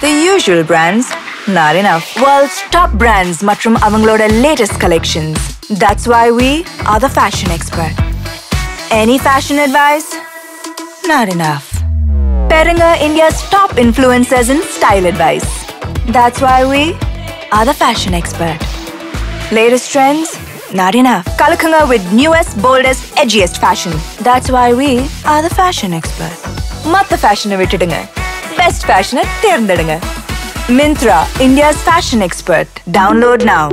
The usual brands, not enough. World's top brands மற்றும் அவங்களோட latest collections. That's why we are the fashion expert. Any fashion advice? Not enough. Pairing India's top influencers in style advice. That's why we are the fashion expert. Latest trends? Not enough. Kalakanga with newest, boldest, edgiest fashion. That's why we are the fashion expert. மத்த ஃபேஷனை விட்டுடுங்க best ஃபேஷனை தேர்ந்தெடுங்க. Myntra India's fashion expert download now.